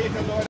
aí, galera.